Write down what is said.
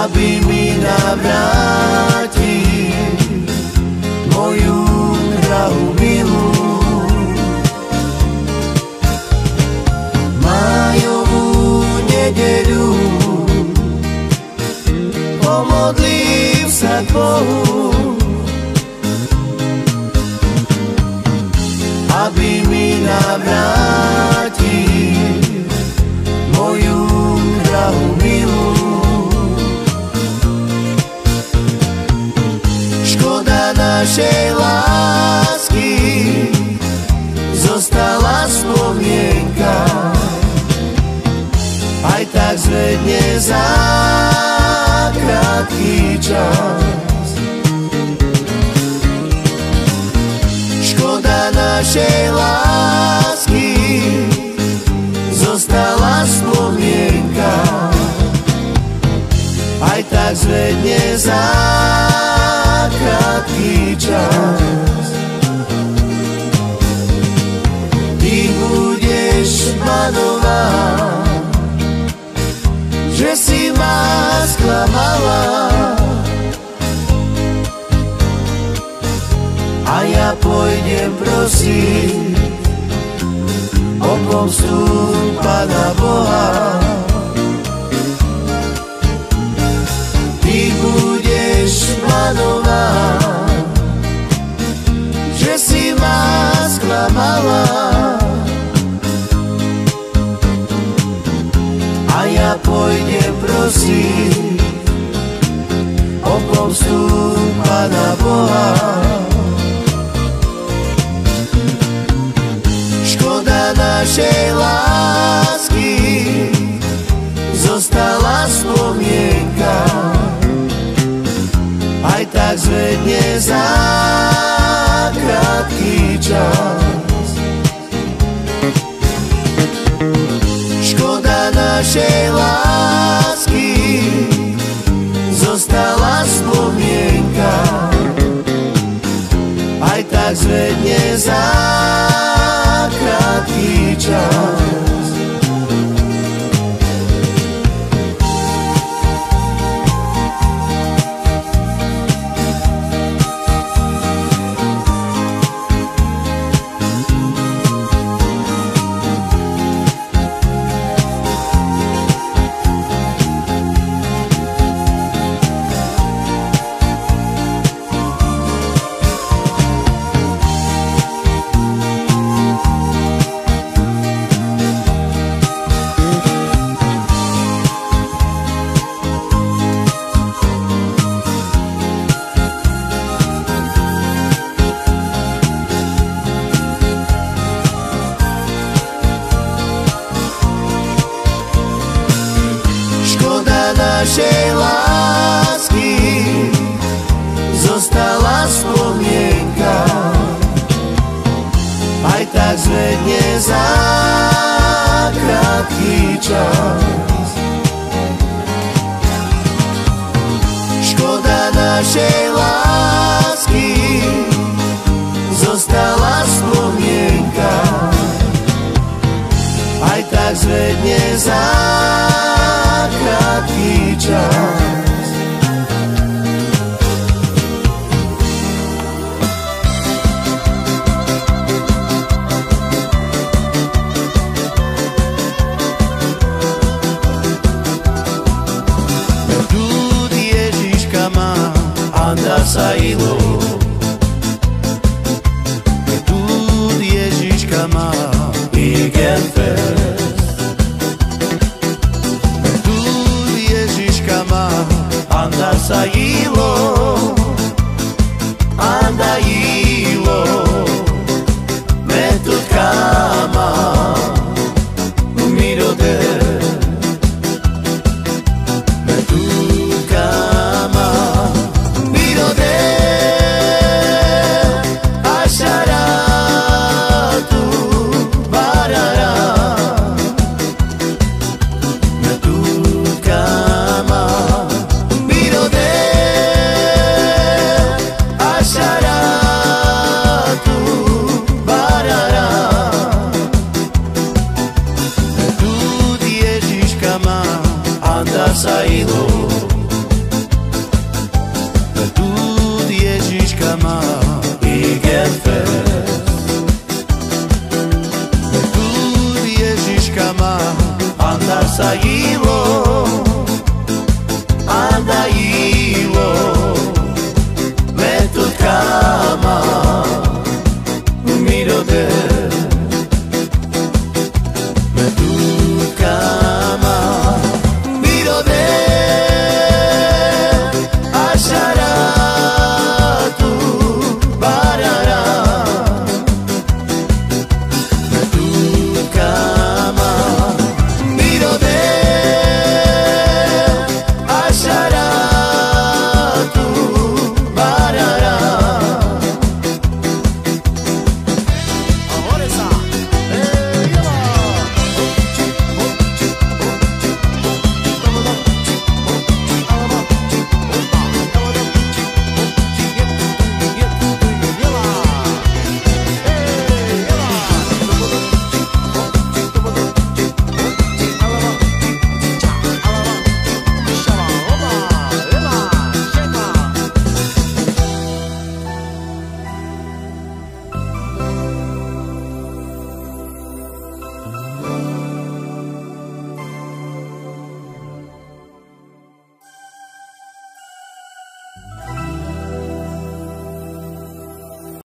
Aby mi navrátil moju drahú milú. Majovú nedeľu pomodlím sa k Bohu, aby mi navrátil zvedne za krátky čas. Škoda našej lásky zostala spomienka, aj tak zvedne za krátky čas. Ty budeš manovať, že si ma sklamala. A ja pôjdem prosiť o pomstu Pana Boha. Prosiť o pomstu Pana Boha. Škoda našej lásky zostala spomienka, aj tak zvedne za tak zvedne za našej lásky zostala spomienka, aj tak zvedne za krátky čas. Anda sa ilo Tud Ježiška má Igen fest Tud Ježiška má Anda sa ilo Anda